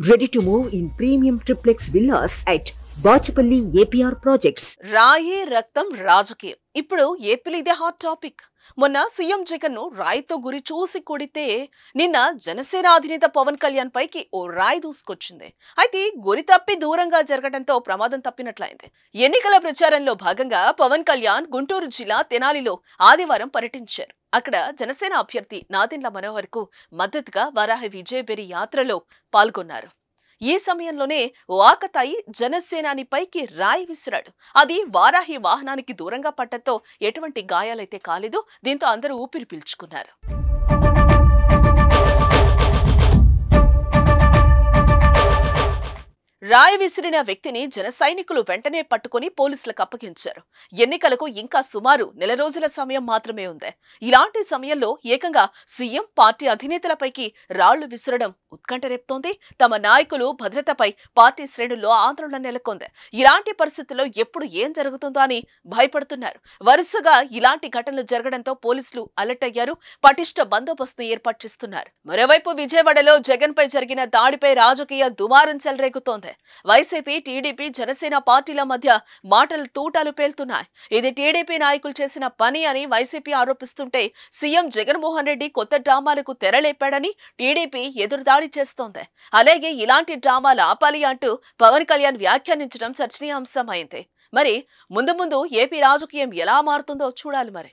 Ready to move in premium triplex villas at Bachapalli APR Projects. రాయే రక్తం రాజకీయం. ఇప్పుడు ఏపీలో ఇదే హాట్ టాపిక్ మొన్న సీఎం జగన్ను రాయితో గురి చూసి కొడితే నిన్న జనసేన అధినేత పవన్ కళ్యాణ్ పైకి ఓ రాయి దూసుకొచ్చింది. అయితే గురి తప్పి దూరంగా జరగడంతో ప్రమాదం తప్పినట్లయింది. ఎన్నికల ప్రచారంలో భాగంగా పవన్ కళ్యాణ్ గుంటూరు జిల్లా తెనాలిలో ఆదివారం పర్యటించారు. అక్కడ జనసేన అభ్యర్థి నాదెండ్ల మనోహర్కు మద్దతుగా వరాహి విజయబెరి యాత్రలో పాల్గొన్నారు. ఈ సమయంలోనే వాకతాయి జనసేనాని పైకి రాయి విసిరాడు. అది వారాహి వాహనానికి దూరంగా పట్టడంతో ఎటువంటి గాయాలైతే కాలేదు దీంతో అందరూ ఊపిరి పీల్చుకున్నారు. రాయి విసిరిన వ్యక్తిని జన సైనికులు వెంటనే పట్టుకుని పోలీసులకు అప్పగించారు. ఎన్నికలకు ఇంకా సుమారు నెల రోజుల సమయం మాత్రమే ఉంది. ఇలాంటి సమయంలో ఏకంగా సీఎం పార్టీ అధినేతలపైకి రాళ్ళు విసరడం ఉత్కంఠ రేపుతోంది తమ నాయకులు భద్రతపై పార్టీ శ్రేణుల్లో ఆందోళన నెలకొంది. ఇలాంటి పరిస్థితుల్లో ఎప్పుడు ఏం జరుగుతుందో అని భయపడుతున్నారు. వరుసగా ఇలాంటి ఘటనలు జరగడంతో పోలీసులు అలర్ట్ అయ్యారు. పటిష్ట బందోబస్తు ఏర్పాటు చేస్తున్నారు. మరోవైపు విజయవాడలో జగన్ పై జరిగిన దాడిపై రాజకీయ దుమారం చెలరేగుతోంది. వైసీపీ టీడీపీ జనసేన పార్టీల మధ్య మాటలు తూటాలు పేలుతున్నాయి. ఇది టీడీపీ నాయకులు చేసిన పని అని వైసీపీ ఆరోపిస్తుంటే సీఎం జగన్మోహన్ రెడ్డి కొత్త డ్రామాలకు తెరలేపాడని టీడీపీ ఎదురుదాడి చేస్తోంది. అలాగే ఇలాంటి డ్రామాలు ఆపాలి అంటూ పవన్ కళ్యాణ్ వ్యాఖ్యానించడం చర్చనీయాంశమైంది. మరి ముందు ముందు ఏపీ రాజకీయం ఎలా మారుతుందో చూడాలి మరి.